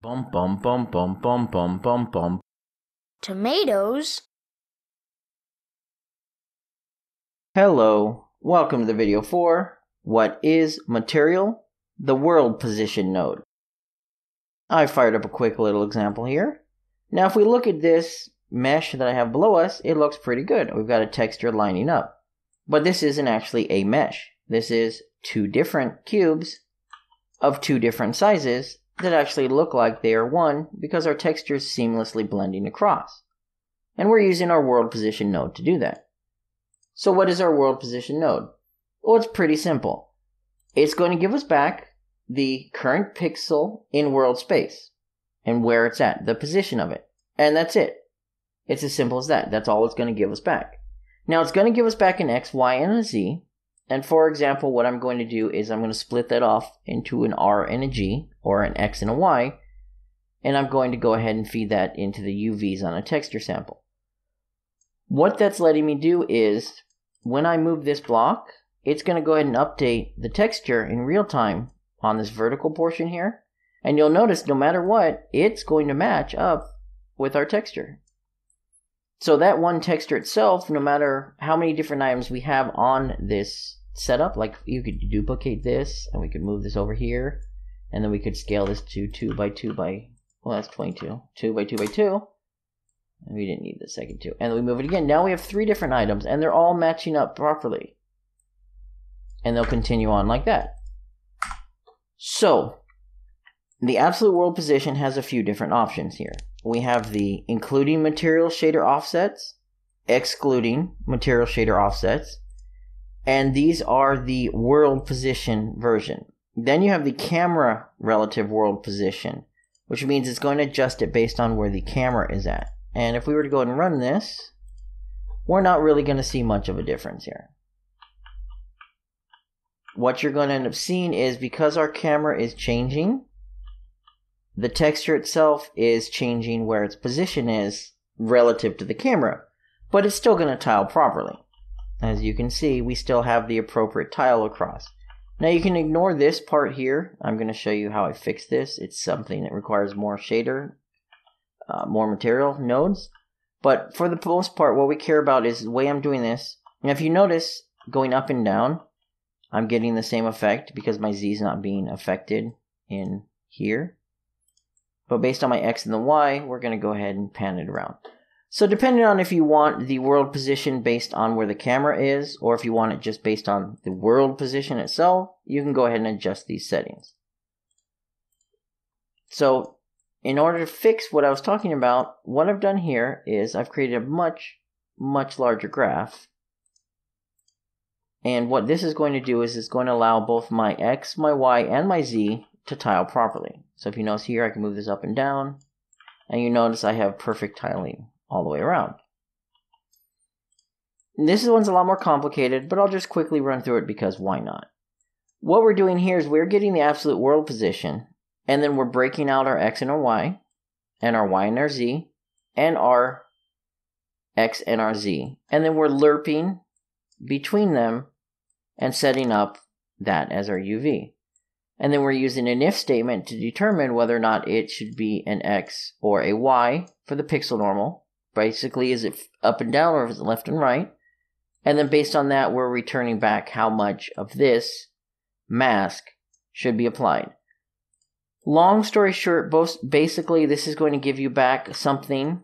Bum bum bum bum bum bum bum bum. Tomatoes? Hello, welcome to the video for What is Material? The World Position Node. I fired up a quick little example here. Now if we look at this mesh that I have below us, it looks pretty good. We've got a texture lining up. But this isn't actually a mesh. This is two different cubes of two different sizes that actually look like they are one because our texture is seamlessly blending across. And we're using our world position node to do that. So what is our world position node? Well, it's pretty simple. It's going to give us back the current pixel in world space and where it's at, the position of it. And that's it. It's as simple as that. That's all it's going to give us back. Now it's going to give us back an X, Y, and a Z, and for example, what I'm going to do is I'm going to split that off into an R and a G, or an X and a Y, and I'm going to go ahead and feed that into the UVs on a texture sample. What that's letting me do is, when I move this block, it's going to go ahead and update the texture in real time on this vertical portion here. And you'll notice no matter what, it's going to match up with our texture. So that one texture itself, no matter how many different items we have on this setup. Like you could duplicate this and we could move this over here. And then we could scale this to 2 by 2 by, well, that's 22. 2 by 2 by 2. And we didn't need the second 2. And we move it again. Now we have three different items and they're all matching up properly. And they'll continue on like that. So, the absolute world position has a few different options here. We have the including material shader offsets, excluding material shader offsets, and these are the world position version. Then you have the camera relative world position, which means it's going to adjust it based on where the camera is at. And if we were to go and run this, we're not really going to see much of a difference here. What you're going to end up seeing is because our camera is changing, the texture itself is changing where its position is relative to the camera, but it's still going to tile properly. As you can see, we still have the appropriate tile across. Now you can ignore this part here. I'm going to show you how I fix this. It's something that requires more shader, uh, more material nodes. But for the most part, what we care about is the way I'm doing this. Now if you notice, going up and down, I'm getting the same effect because my Z is not being affected in here. But based on my X and the Y, we're going to go ahead and pan it around. So depending on if you want the world position based on where the camera is, or if you want it just based on the world position itself, you can go ahead and adjust these settings. So in order to fix what I was talking about, what I've done here is I've created a much, much larger graph. And what this is going to do is it's going to allow both my X, my Y, and my Z to tile properly. So if you notice here, I can move this up and down. And you notice I have perfect tiling all the way around. This one's a lot more complicated, but I'll just quickly run through it because why not? What we're doing here is we're getting the absolute world position, and then we're breaking out our x and our y, and our y and our z, and our x and our z. And then we're lerping between them and setting up that as our UV. And then we're using an if statement to determine whether or not it should be an x or a y for the pixel normal Basically, is it up and down or is it left and right? And then based on that, we're returning back how much of this mask should be applied. Long story short, both, basically this is going to give you back something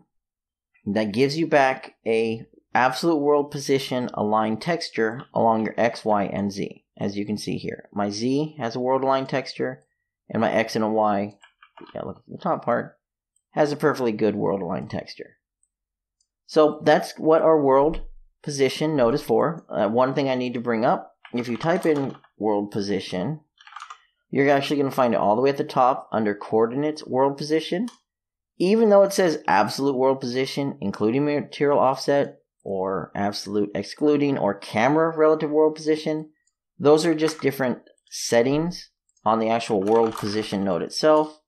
that gives you back a absolute world position aligned texture along your X, Y, and Z. As you can see here. My Z has a world aligned texture, and my X and a Y, yeah, look at the top part, has a perfectly good world aligned texture. So that's what our world position node is for. Uh, one thing I need to bring up, if you type in world position, you're actually going to find it all the way at the top under coordinates world position. Even though it says absolute world position, including material offset, or absolute excluding, or camera relative world position, those are just different settings on the actual world position node itself.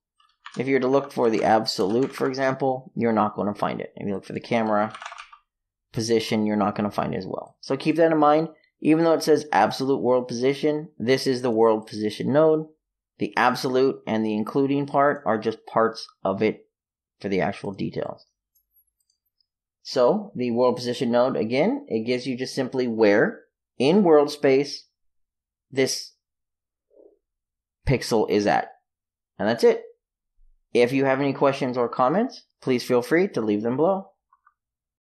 If you were to look for the absolute, for example, you're not going to find it. If you look for the camera position, you're not going to find it as well. So keep that in mind. Even though it says absolute world position, this is the world position node. The absolute and the including part are just parts of it for the actual details. So, the world position node, again, it gives you just simply where in world space this pixel is at. And that's it. If you have any questions or comments, please feel free to leave them below.